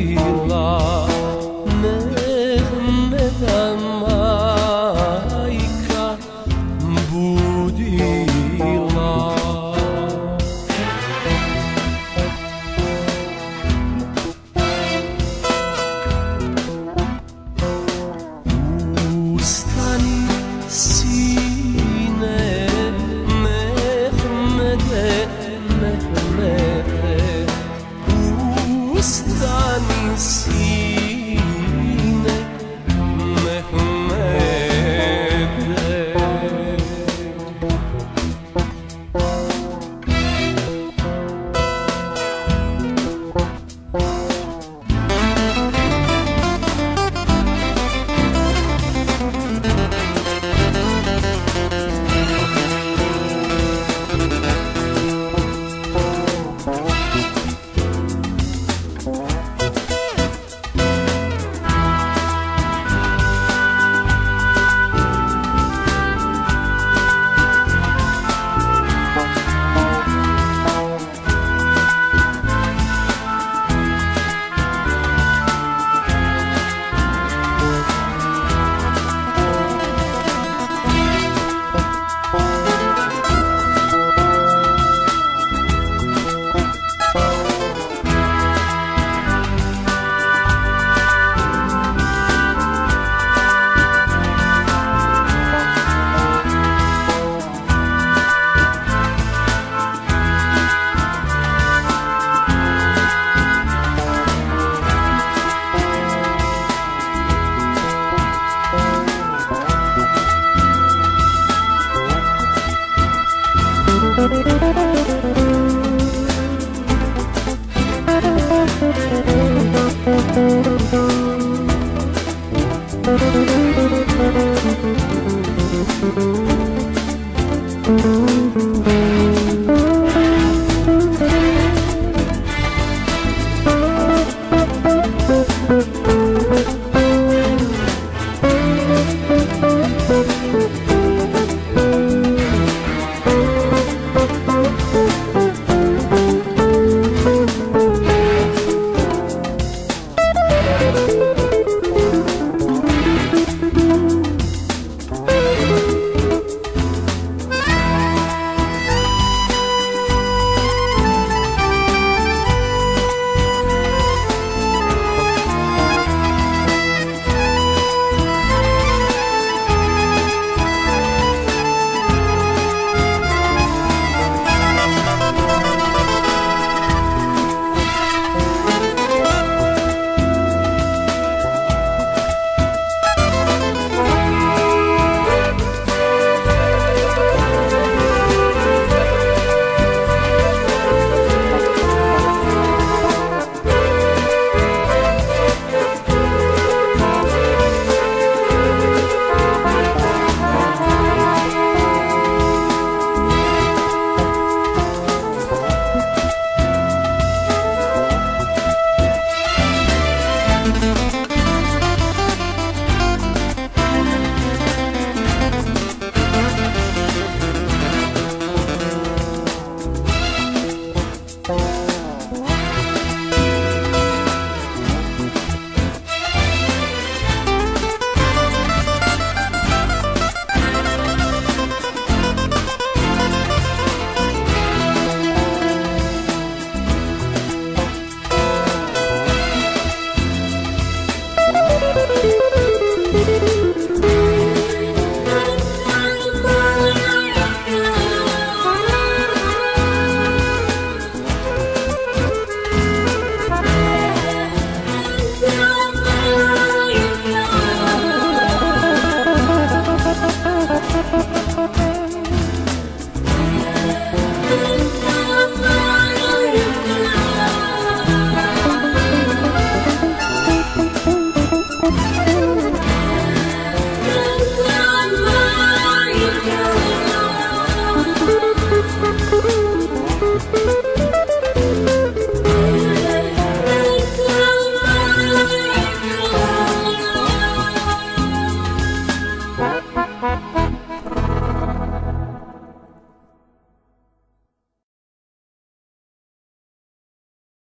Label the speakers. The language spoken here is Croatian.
Speaker 1: budila Mehmeda majka budila. Ustani sine Mehmede Mehmede Ustani see.